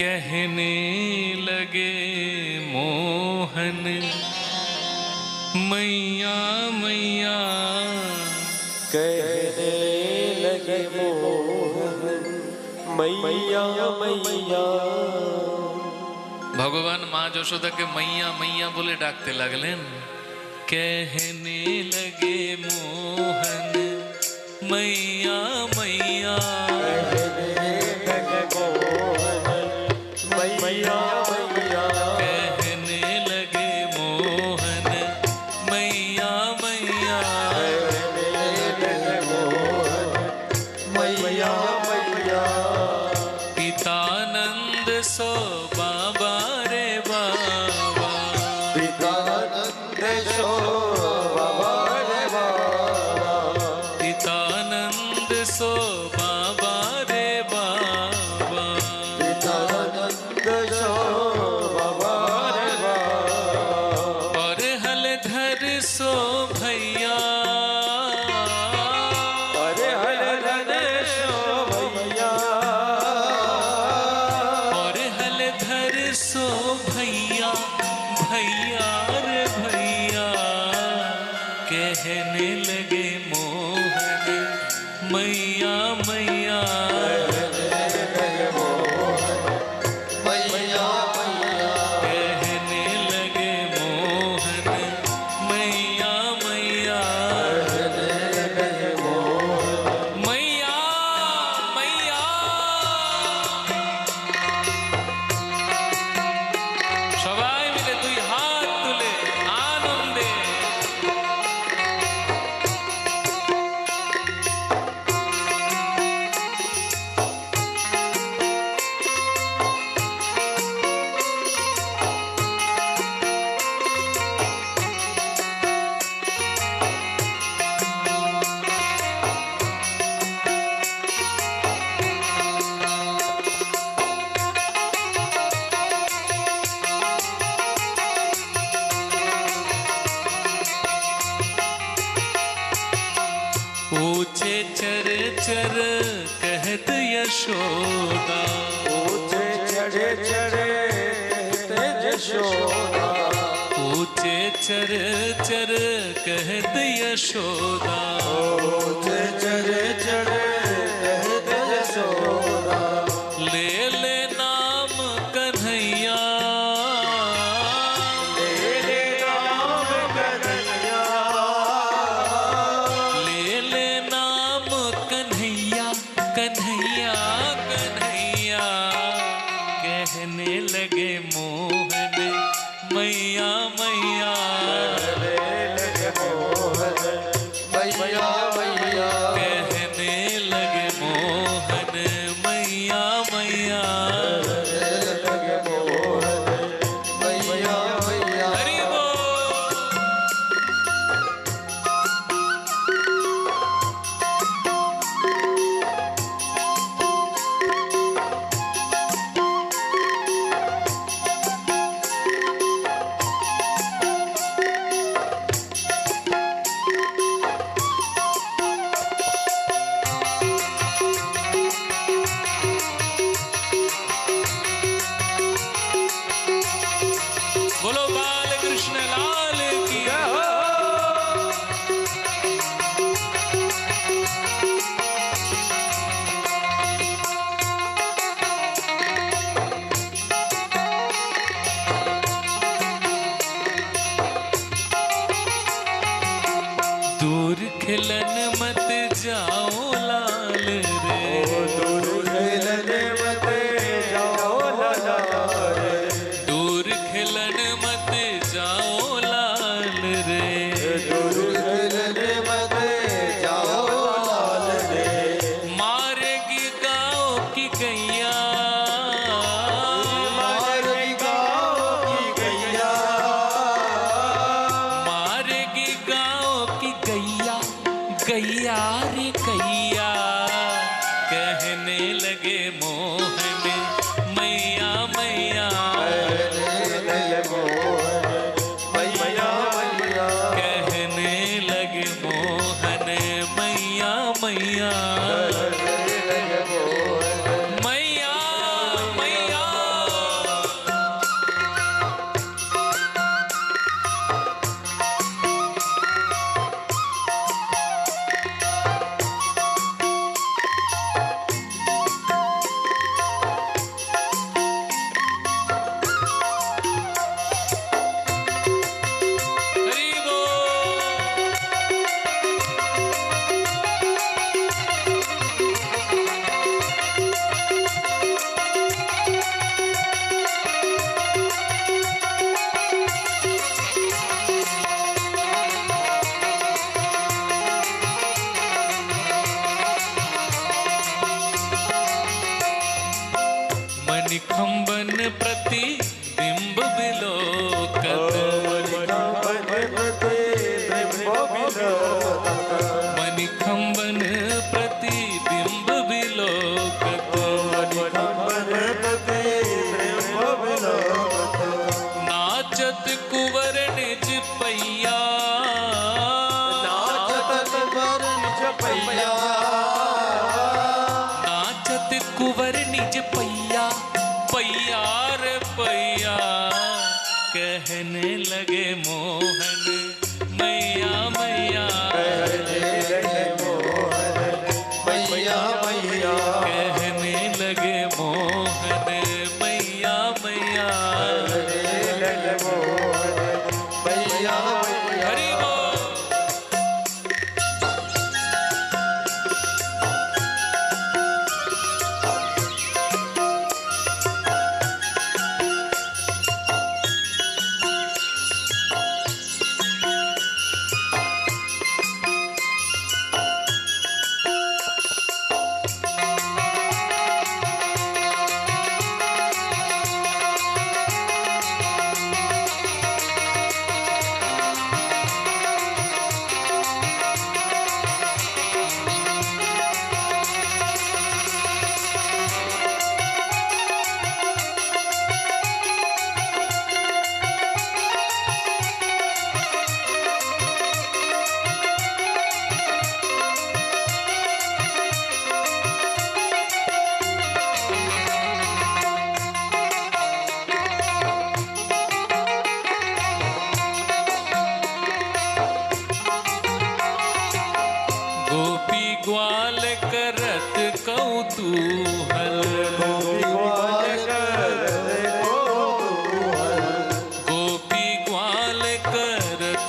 कहने लगे मोहन मैया मैया। कहने लगे मोहन मैया मैया। भगवान माँ जशोदा के मैया मैया बोले डाकते लगलें कहने लगे मोहन सो बाबा रे बाबा। पितानंद सो बाबा रे बाबा। पितानंद सो बाबा रे बाबा पितानंद सो बाबा रे बाबा और हल धर सो भैया। यशोदा ऊँचे चढ़े चढ़े यशोदा ऊँचे चर चर कहते यशोदा ऊँचे चढ़े चढ़े खिलन प्रति बिंब विलोकत नाचत कुंवर निज पैया नाचत कुंवर निज पैया पैया रे पैया कहने लगे मोहन मैया मैया।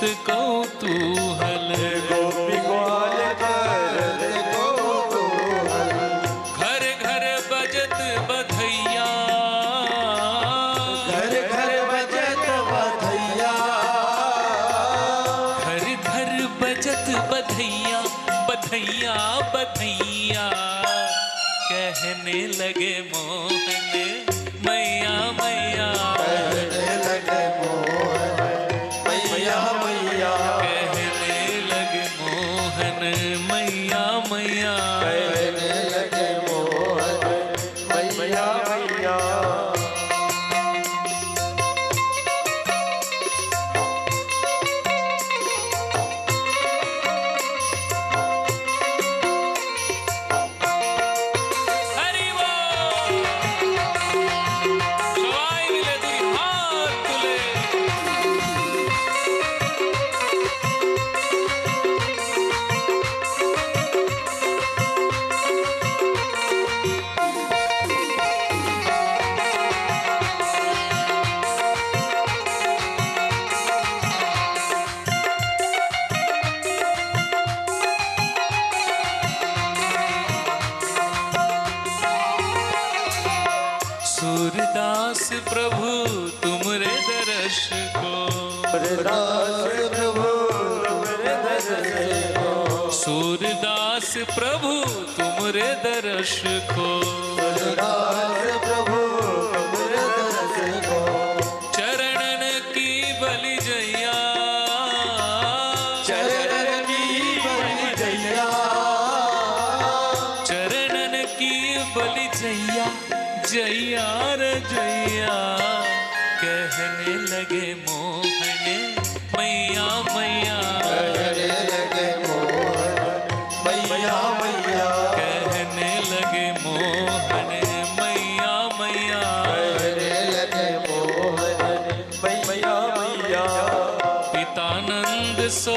करत कौतूहल घर घर बजत बधैया। घर घर बजत बधैया। घर घर बजत बधैया बधैया बधैया। कहने लगे मोहन मैया मैया। दर्श को दास प्रभु सूरदास प्रभु, तुमरे दर्श को। प्रभु चरणन की बलि जैया। चरण की बलि जैया चरणन की बलि जैया जैया रे जैया। लगे मोहने मैया मैया। कहने लगे मोहन मैया मैया। कहने लगे मोहने मैया मैया। कहने लगे मोहन मैया मैया। पितानंद सो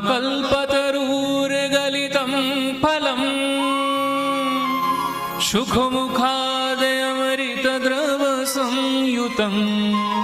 कल्पतरूर्गलितम् फलम्। सुखमुखादयमरितद्रवसंयुतम्